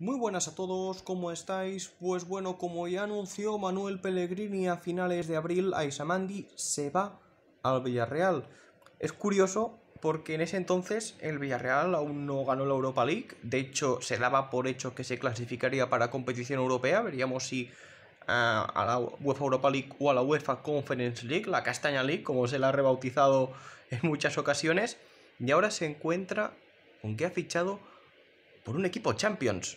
Muy buenas a todos, ¿cómo estáis? Pues bueno, como ya anunció Manuel Pellegrini a finales de abril, Aisamandi se va al Villarreal. Es curioso porque en ese entonces el Villarreal aún no ganó la Europa League, de hecho se daba por hecho que se clasificaría para competición europea, veríamos si ah, a la UEFA Europa League o a la UEFA Conference League, la Castaña League, como se la ha rebautizado en muchas ocasiones, y ahora se encuentra con que ha fichado por un equipo Champions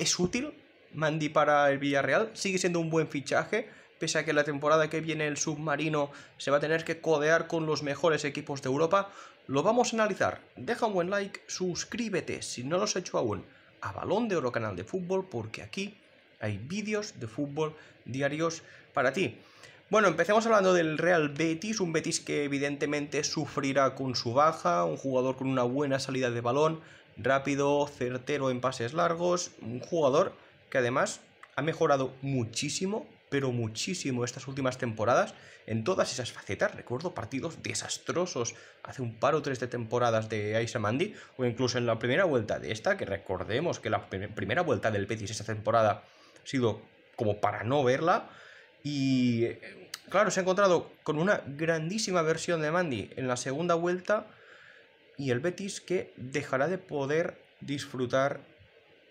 es útil Mandy para el Villarreal, sigue siendo un buen fichaje, pese a que la temporada que viene el submarino se va a tener que codear con los mejores equipos de Europa. Lo vamos a analizar. Deja un buen like, suscríbete si no lo has hecho aún a Balón de Oro Canal de Fútbol, porque aquí hay vídeos de fútbol diarios para ti. Bueno, empecemos hablando del Real Betis, un Betis que evidentemente sufrirá con su baja, un jugador con una buena salida de balón, rápido, certero en pases largos, un jugador que además ha mejorado muchísimo, pero muchísimo estas últimas temporadas en todas esas facetas. Recuerdo partidos desastrosos hace un par o tres de temporadas de Aisa Mandi, o incluso en la primera vuelta de esta, que recordemos que la primera vuelta del Betis esta temporada ha sido como para no verla. Y claro, se ha encontrado con una grandísima versión de Mandy en la segunda vuelta y el Betis que dejará de poder disfrutar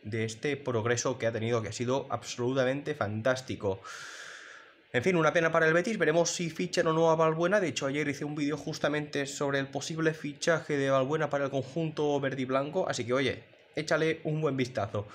de este progreso que ha tenido, que ha sido absolutamente fantástico. En fin, una pena para el Betis, veremos si fichan o no a Valbuena. De hecho, ayer hice un vídeo justamente sobre el posible fichaje de Valbuena para el conjunto verde y blanco, así que oye, échale un buen vistazo.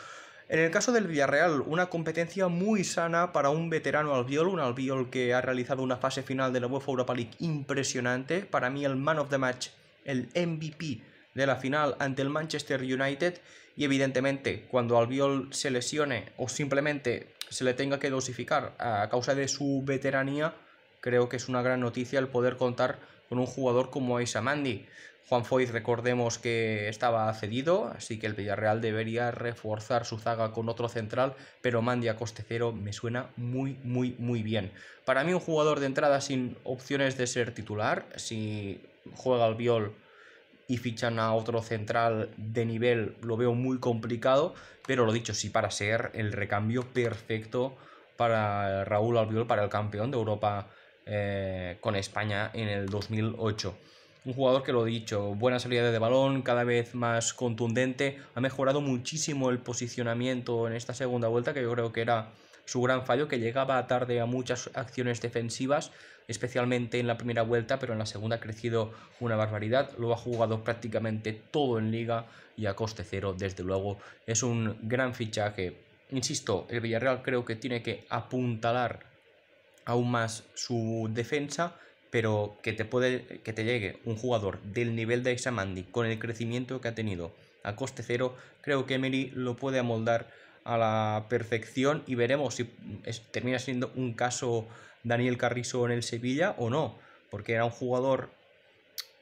En el caso del Villarreal, una competencia muy sana para un veterano Albiol, un Albiol que ha realizado una fase final de la UEFA Europa League impresionante. Para mí, el man of the match el MVP de la final ante el Manchester United y evidentemente cuando Albiol se lesione o simplemente se le tenga que dosificar a causa de su veteranía, creo que es una gran noticia el poder contar con un jugador como Aisa Mandi. Juan Foyt recordemos que estaba cedido, así que el Villarreal debería reforzar su zaga con otro central, pero Mandi a coste cero me suena muy, muy, muy bien. Para mí un jugador de entrada sin opciones de ser titular, si juega al viol y fichan a otro central de nivel, lo veo muy complicado, pero lo dicho, sí para ser el recambio perfecto para Raúl Albiol, para el campeón de Europa eh, con España en el 2008. Un jugador que lo he dicho, buena salida de balón, cada vez más contundente, ha mejorado muchísimo el posicionamiento en esta segunda vuelta, que yo creo que era su gran fallo, que llegaba tarde a muchas acciones defensivas, especialmente en la primera vuelta, pero en la segunda ha crecido una barbaridad, lo ha jugado prácticamente todo en liga y a coste cero, desde luego, es un gran fichaje. Insisto, el Villarreal creo que tiene que apuntalar aún más su defensa, pero que te puede que te llegue un jugador del nivel de Isamandi con el crecimiento que ha tenido a coste cero, creo que Emery lo puede amoldar a la perfección y veremos si termina siendo un caso Daniel Carrizo en el Sevilla o no, porque era un jugador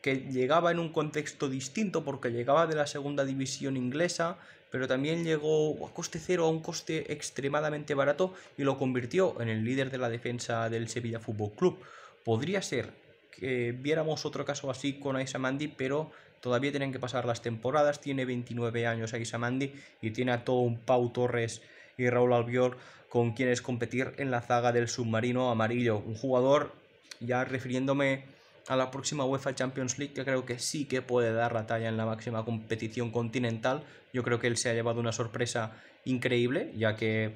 que llegaba en un contexto distinto porque llegaba de la segunda división inglesa, pero también llegó a coste cero, a un coste extremadamente barato y lo convirtió en el líder de la defensa del Sevilla Fútbol Club. Podría ser que viéramos otro caso así con Aisamandi, pero Todavía tienen que pasar las temporadas, tiene 29 años Samandi y tiene a todo un Pau Torres y Raúl Albiol con quienes competir en la zaga del submarino amarillo. Un jugador, ya refiriéndome a la próxima UEFA Champions League, que creo que sí que puede dar la talla en la máxima competición continental. Yo creo que él se ha llevado una sorpresa increíble, ya que,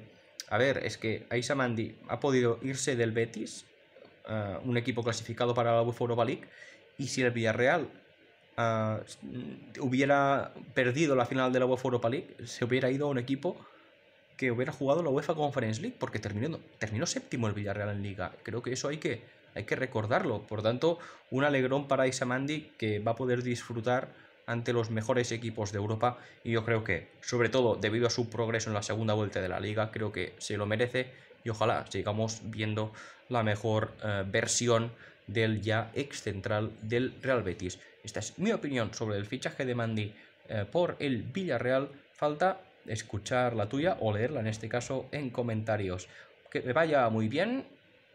a ver, es que Mandi ha podido irse del Betis, eh, un equipo clasificado para la UEFA Europa League, y si el Villarreal Ah, hubiera perdido la final de la UEFA Europa League, se hubiera ido a un equipo que hubiera jugado la UEFA Conference League, porque terminó, terminó séptimo el Villarreal en Liga. Creo que eso hay que, hay que recordarlo. Por tanto, un alegrón para Isamandi que va a poder disfrutar ante los mejores equipos de Europa y yo creo que, sobre todo debido a su progreso en la segunda vuelta de la liga, creo que se lo merece y ojalá sigamos viendo la mejor eh, versión del ya ex central del Real Betis. Esta es mi opinión sobre el fichaje de Mandy eh, por el Villarreal. Falta escuchar la tuya o leerla en este caso en comentarios. Que me vaya muy bien,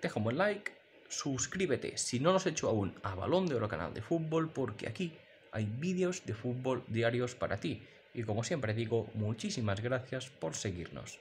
deja un buen like, suscríbete si no lo has hecho aún a Balón de Oro Canal de Fútbol porque aquí hay vídeos de fútbol diarios para ti. Y como siempre digo, muchísimas gracias por seguirnos.